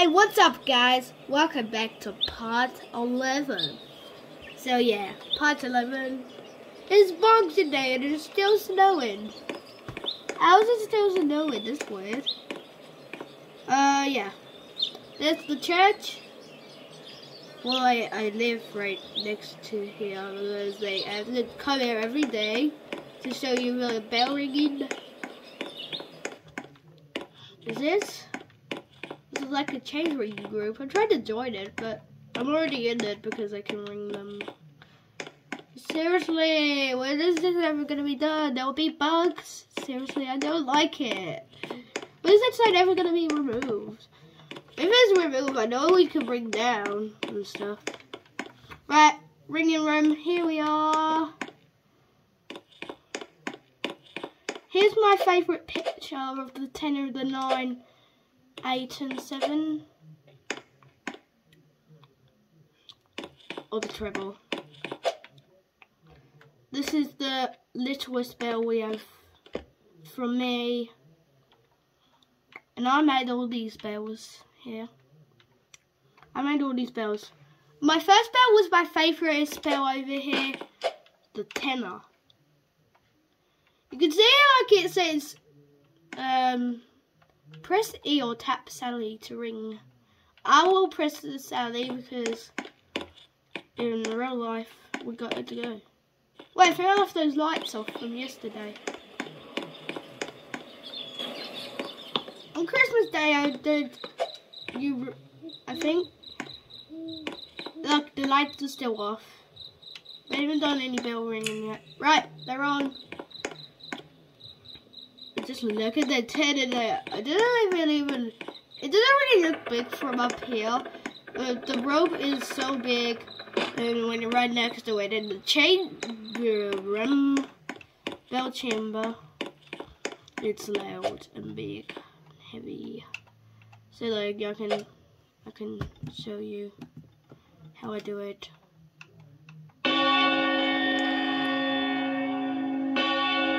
Hey, what's up, guys? Welcome back to part 11. So, yeah, part 11 is Boxing Day and it's still snowing. How is it still snowing? This weird. Uh, yeah. That's the church. Well, I, I live right next to here they have to come here every day to show you the bell ringing. Is this? Like a change ringing group. I tried to join it, but I'm already in it because I can ring them. Seriously, when is this ever gonna be done? There'll be bugs. Seriously, I don't like it. When is that sign ever gonna be removed? If it's removed, I know we can bring down and stuff. Right, ringing room, here we are. Here's my favourite picture of the 10 or the 9, 8 and 7. Or the treble. This is the littlest bell we have from me. And I made all these bells here. I made all these bells. My first bell was my favourite bell over here. The tenor. You can see like it says um, press E or tap Sally to ring. I will press the Sally because in real life we got it to go. Wait, I fell off those lights off from yesterday. On Christmas Day I did you I think look the lights are still off. They haven't done any bell ringing yet. Right, they're on. Just look at the tent in there. It doesn't really even it doesn't really look big from up here. Uh, the rope is so big and when you're right next to it and the chain bell chamber it's loud and big and heavy. So like I can I can show you how I do it.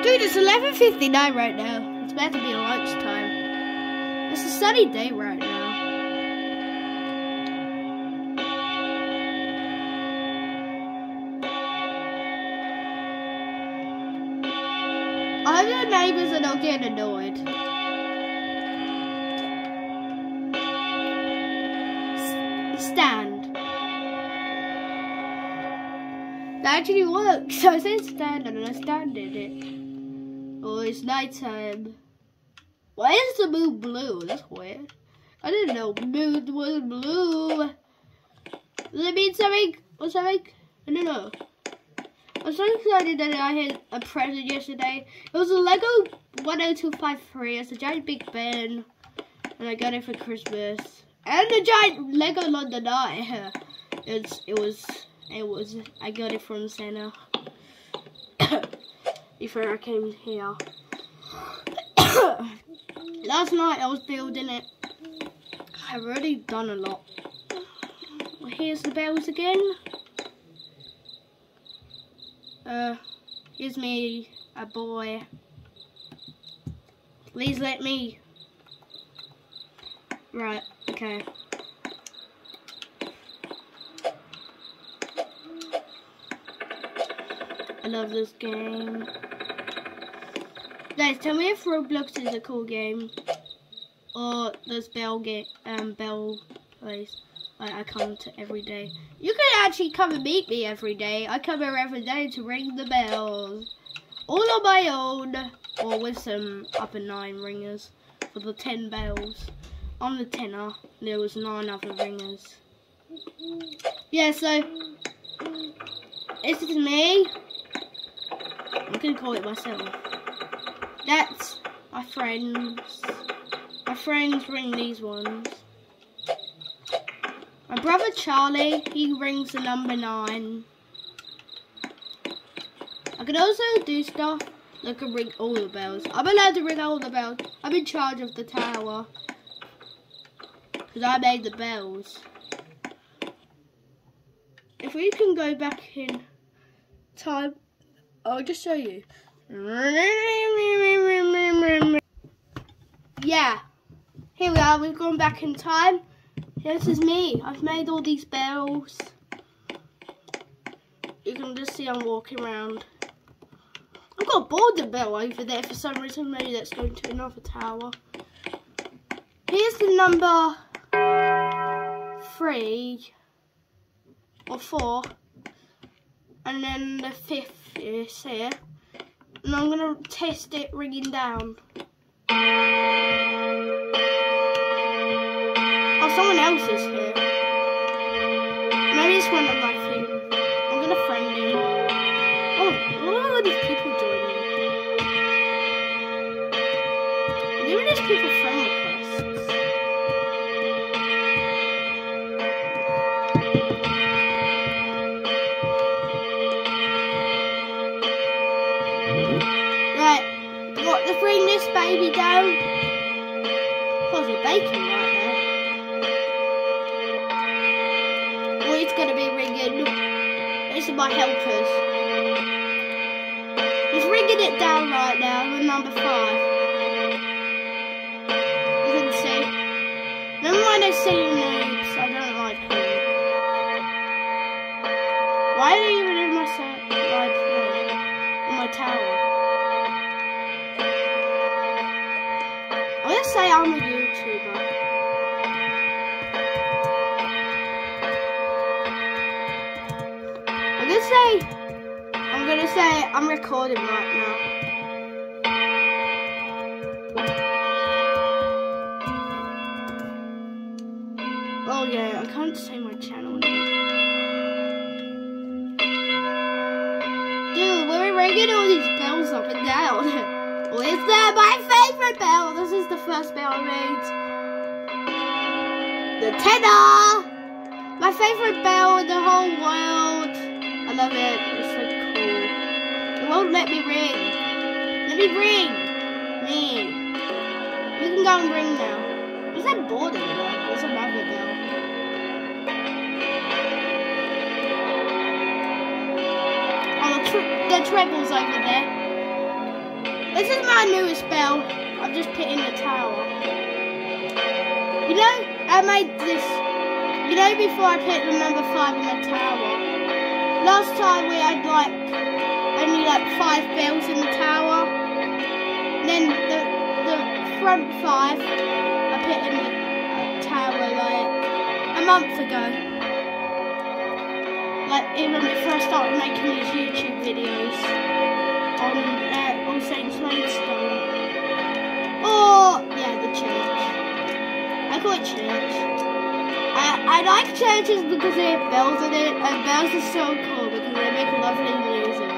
Dude, it's 11.59 right now. It's about to be lunchtime. It's a sunny day right now. I hope the neighbors are not getting annoyed. stand. That actually works. So I said stand and I standed it. Oh, it's nighttime. Why is the moon blue? That's weird. I didn't know moon was blue. Does it mean something or something? I don't know. I'm so excited that I had a present yesterday. It was a Lego 10253. It's a giant Big Ben. And I got it for Christmas and a giant Lego London Eye. It's it was it was I got it from Santa before I came here. Last night I was building it. I've already done a lot. Here's the bells again. Uh, here's me, a boy. Please let me. Right. Okay. I love this game. Guys, tell me if Roblox is a cool game. Or this Bell game um Bell place. I, I come to every day. You can actually come and meet me every day. I come here every day to ring the bells. All on my own. Or with some up and nine ringers for the ten bells on the tenor, there was nine other ringers. Yeah, so this is me. I'm gonna call it myself. That's my friends. My friends ring these ones. My brother Charlie, he rings the number nine. I can also do stuff that can ring all the bells. I'm allowed to ring all the bells. I'm in charge of the tower. Because I made the bells. If we can go back in time, I'll just show you. Yeah. Here we are, we've gone back in time. This is me. I've made all these bells. You can just see I'm walking around. I've got a border bell over there for some reason. Maybe that's going to another tower. Here's the number three or four. And then the fifth is here. And I'm going to test it ringing down. Oh, someone else is here. Maybe it's one of my friends. I'm going to friend him. Oh, look at all these people joining. Maybe these people friend requests. Are my helpers. He's ringing it down right now with number five. You can see. Never mind I say noobs, gonna say I'm gonna say I'm recording right now. Oh yeah, I can't say my channel name. Dude, we're ringing all these bells up and down. is that my favorite bell? This is the first bell I made. The tenor! My favorite bell in the whole world. Love it. It's so cool. It won't let me ring. Let me ring. Me. You can go and ring now. Is that board there? There's another bell. Oh, the, the treble's over there. This is my newest bell. I've just put in the tower. You know, I made this. You know, before I put the number five in the tower. Last time we had like only like five bells in the tower. Then the the front five I put in the tower like a month ago. Like even before I started making these YouTube videos like churches because they have bells in it, and bells are so cool because they make lovely music.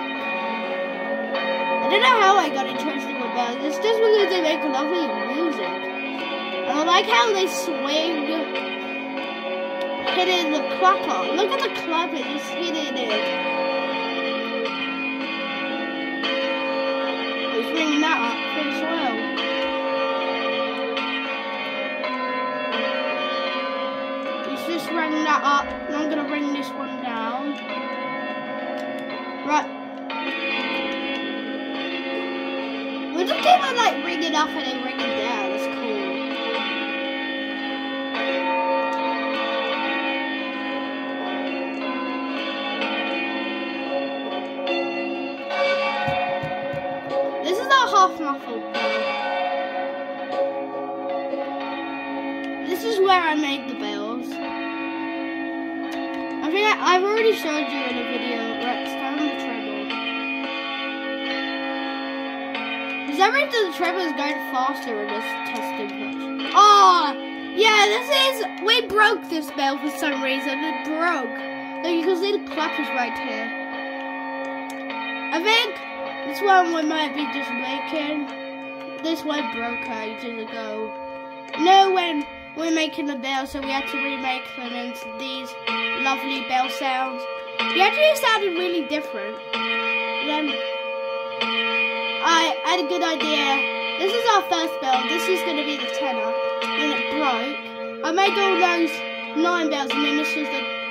I don't know how I got interested with bells. It's just because they make lovely music. And I like how they swing, hitting the clapper. Look at the clapper just hitting it. It's ringing that up as well. That up, and I'm gonna ring this one down. Right. We just keep on like ringing up and then ringing down. It's cool. This is our half muffled. This is where I made the already showed you in a video. Rex, down the treble. For some reason the treble is going faster in this testing patch. Oh, ah, yeah, this is, we broke this bell for some reason. It broke. Look, you can see the clappers right here. I think this one we might be just making. This one broke ages ago. No, when we're making the bell, so we had to remake them into these lovely bell sounds. They actually sounded really different. Then I had a good idea. This is our first bell. This is going to be the tenor. Then it broke. I made all those nine bells, and then this was the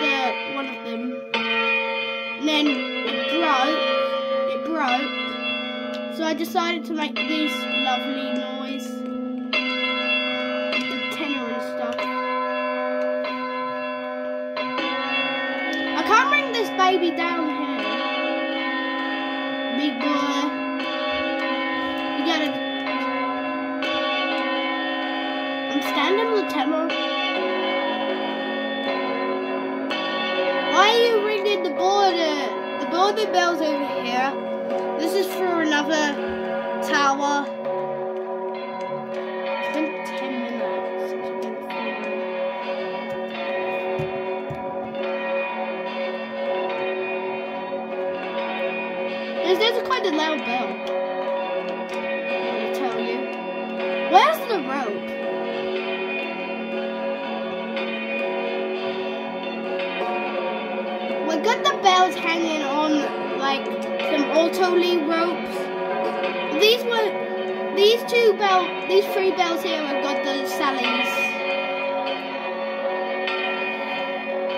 the one of them. And then it broke. It broke. So I decided to make this lovely baby down here. Big boy. You gotta. I'm standing with Temo. Why are you ringing the border? Uh, the border bell's over here. This is for another There's, there's quite a loud bell. Gonna tell you. Where's the rope? We got the bells hanging on like some auto lead ropes. These were these two bell these three bells here have got the Sally's.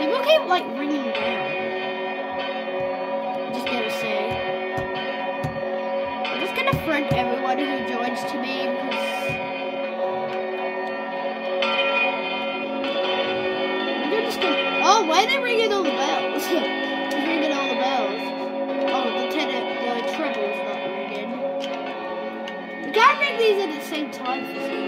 People keep like ringing to me because you're just gonna. Oh, why are they ringing all the bells? Ringing all the bells. Oh, the tenor, the treble's not ringing. We can't ring these at the same time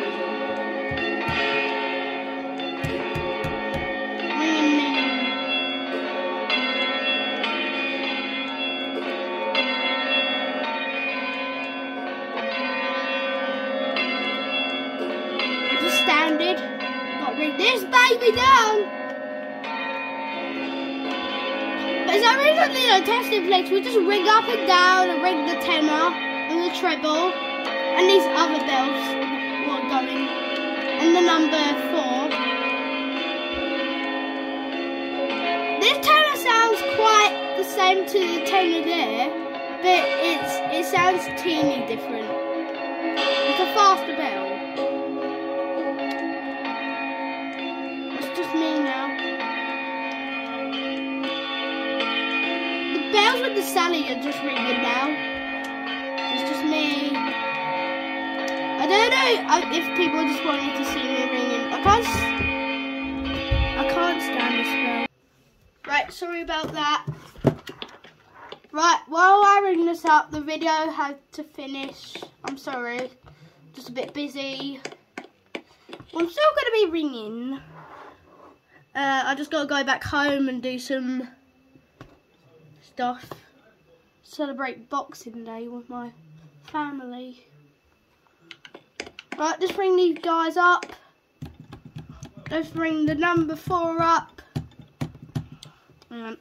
is that reason a testing place? We just ring up and down and ring the tenor and the treble and these other bells what going and the number four. This tenor sounds quite the same to the tenor there, but it's it sounds teeny different. It's a faster bell. The Sally are just ringing now. It's just me. I don't know if people just wanted to see me ringing. I can't. I can't stand this bell. Right, sorry about that. Right, while I ring this up, the video had to finish. I'm sorry, just a bit busy. I'm still gonna be ringing. Uh, I just gotta go back home and do some stuff. Celebrate Boxing Day with my family. Right, just bring these guys up. Let's bring the number four up. Then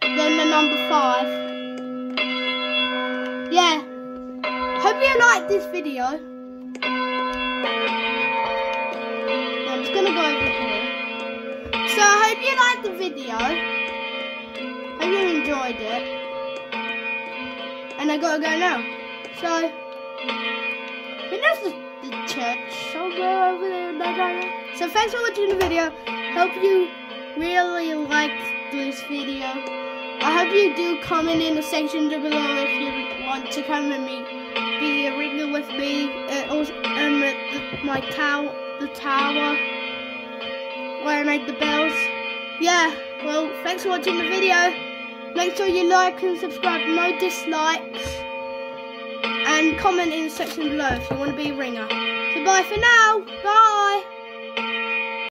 the number five. Yeah. Hope you liked this video. I'm just gonna go over here. So I hope you liked the video. Hope you enjoyed it. And I gotta go now. So that's the, the church. Go over there and So thanks for watching the video. Hope you really liked this video. I hope you do comment in the section down below if you want to come with me, be a ringer with me, uh, also, um, the, my tower, the tower where I make the bells. Yeah, well, thanks for watching the video. Make sure you like and subscribe, no dislikes, and comment in the section below if you want to be a ringer. So bye for now. Bye.